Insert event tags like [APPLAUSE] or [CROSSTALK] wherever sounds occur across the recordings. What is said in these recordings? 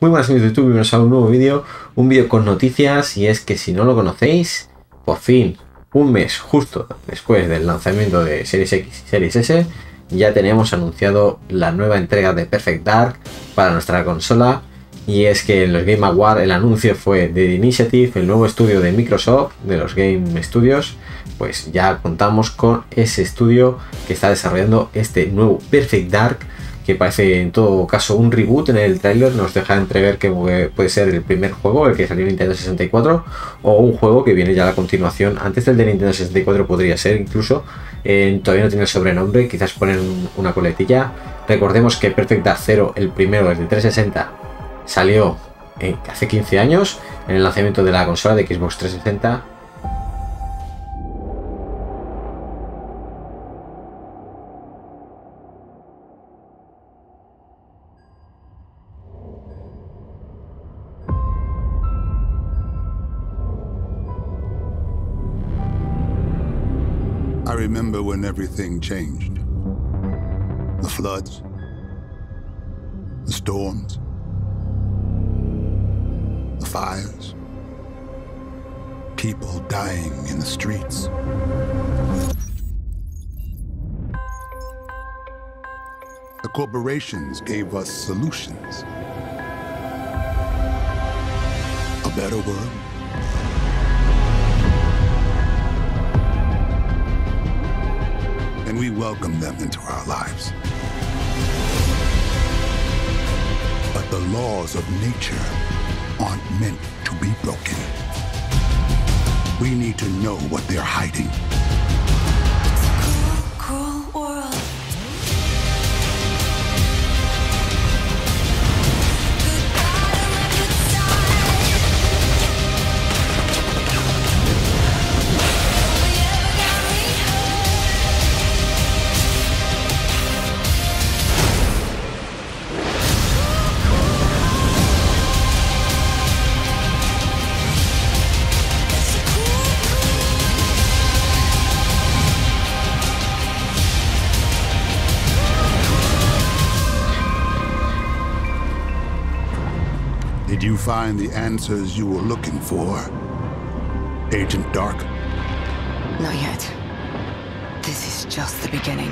Muy buenas amigos de YouTube, bienvenidos a un nuevo vídeo, un vídeo con noticias y es que si no lo conocéis, por fin, un mes justo después del lanzamiento de Series X y Series S, ya tenemos anunciado la nueva entrega de Perfect Dark para nuestra consola y es que en los Game Awards el anuncio fue de Initiative, el nuevo estudio de Microsoft, de los Game Studios, pues ya contamos con ese estudio que está desarrollando este nuevo Perfect Dark que parece en todo caso un reboot en el tráiler, nos deja entrever que puede ser el primer juego, el que salió en Nintendo 64, o un juego que viene ya a la continuación, antes del de Nintendo 64 podría ser incluso, todavía no tiene el sobrenombre, quizás poner una coletilla. Recordemos que Perfect Dark Zero, el primero, el de 360, salió hace 15 años en el lanzamiento de la consola de Xbox 360 I remember when everything changed. The floods, the storms, the fires, people dying in the streets. The corporations gave us solutions. A better world and we welcome them into our lives. But the laws of nature aren't meant to be broken. We need to know what they're hiding. You find the answers you were looking for, Agent Dark? Not yet. This is just the beginning.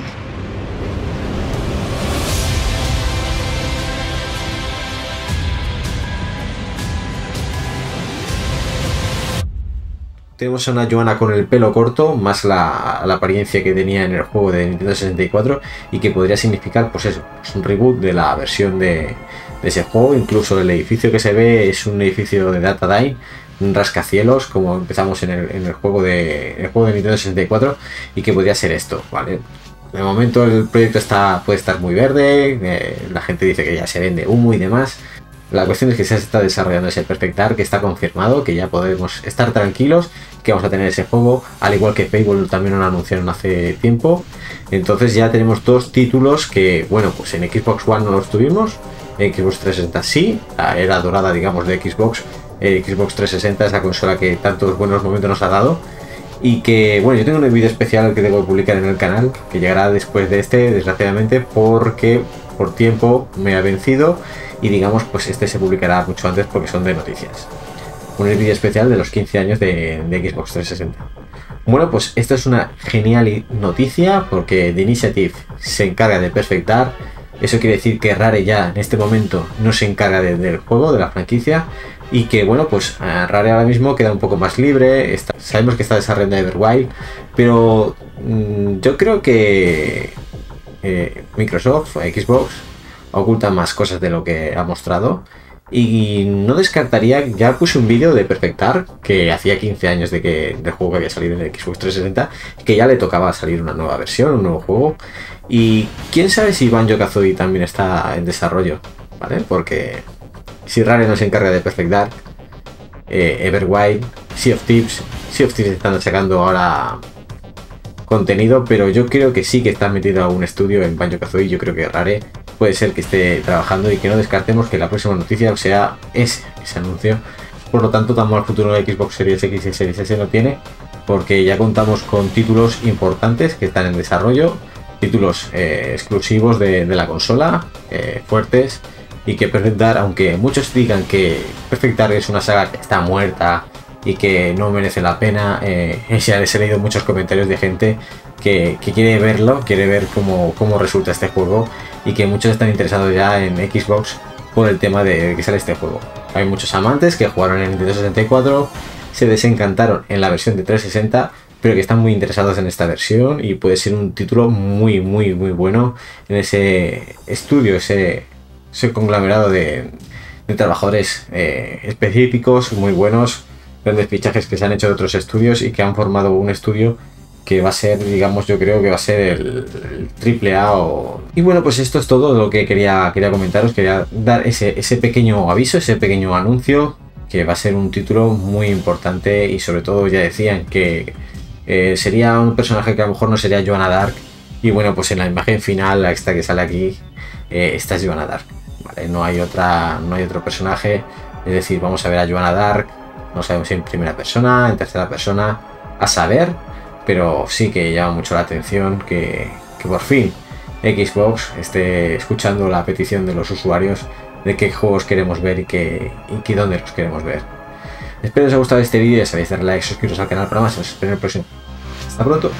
Tenemos a una Joana con el pelo corto, más la, apariencia que tenía en el juego de Nintendo 64 y que podría significar pues eso, pues un reboot de la versión de, ese juego. Incluso el edificio que se ve es un edificio de Datadine, un rascacielos, como empezamos en el, juego, de, el juego de Nintendo 64 y que podría ser esto, ¿vale? De momento el proyecto está, puede estar muy verde, eh, la gente dice que ya se vende humo y demás, la cuestión es que se está desarrollando ese Perfect que está confirmado, que ya podemos estar tranquilos, que vamos a tener ese juego, al igual que Fable también lo anunciaron hace tiempo. Entonces ya tenemos dos títulos que, bueno, pues en Xbox One no los tuvimos, en Xbox 360 sí, era dorada, digamos, de Xbox, eh, Xbox 360 es la consola que tantos buenos momentos nos ha dado. Y que, bueno, yo tengo un vídeo especial que tengo que publicar en el canal, que llegará después de este, desgraciadamente, porque por tiempo me ha vencido y digamos pues este se publicará mucho antes porque son de noticias. Un vídeo especial de los 15 años de, Xbox 360. Bueno, pues esto es una genial noticia porque The Initiative se encarga de perfectar. Eso quiere decir que Rare ya en este momento no se encarga del juego, de la franquicia. Y que bueno, pues Rare ahora mismo queda un poco más libre. sabemos que está desarrollando Everwild. Pero mm, yo creo que eh, Microsoft, Xbox, oculta más cosas de lo que ha mostrado. Y no descartaría, ya puse un vídeo de Perfectar, que hacía 15 años de que el juego que había salido en el Xbox 360, que ya le tocaba salir una nueva versión, un nuevo juego. Y quién sabe si Banjo Kazooie también está en desarrollo, ¿vale? Porque si Rare no se encarga de Perfectar, eh, Everwild, Sea of Tips, Sea of Tips están sacando ahora contenido, pero yo creo que sí que está metido a un estudio en Banjo Kazooie. Yo creo que Rare puede ser que esté trabajando y que no descartemos que la próxima noticia sea ese, ese anuncio. Por lo tanto, tan mal futuro de Xbox Series X y Series S no tiene, porque ya contamos con títulos importantes que están en desarrollo, títulos eh, exclusivos de, la consola, eh, fuertes, y que Perfect Dark, aunque muchos digan que Perfect Dark es una saga que está muerta y que no merece la pena, eh, [LAUGHS] les he leído muchos comentarios de gente que, quiere verlo, quiere ver cómo, cómo resulta este juego y que muchos están interesados ya en Xbox por el tema de que sale este juego. Hay muchos amantes que jugaron en Nintendo 64, se desencantaron en la versión de 360, pero que están muy interesados en esta versión y puede ser un título muy, muy, muy bueno en ese estudio, ese, conglomerado de, trabajadores eh, específicos, muy buenos, grandes fichajes que se han hecho de otros estudios y que han formado un estudio que va a ser, digamos, yo creo que va a ser el, triple A o... Y bueno, pues esto es todo lo que quería, quería comentaros, quería dar ese, ese pequeño aviso, ese pequeño anuncio, que va a ser un título muy importante y sobre todo ya decían que eh, sería un personaje que a lo mejor no sería Joanna Dark. Y bueno, pues en la imagen final, esta que sale aquí, eh, esta es Joanna Dark, ¿vale? No hay, otra, no hay otro personaje, es decir, vamos a ver a Joanna Dark, no sabemos si en primera persona, en tercera persona, a saber, pero sí que llama mucho la atención que, por fin Xbox esté escuchando la petición de los usuarios de qué juegos queremos ver y, qué, y dónde los queremos ver. Espero que os haya gustado este vídeo, ya sabéis, darle like, suscribiros al canal para más, os espero en el próximo. Hasta pronto.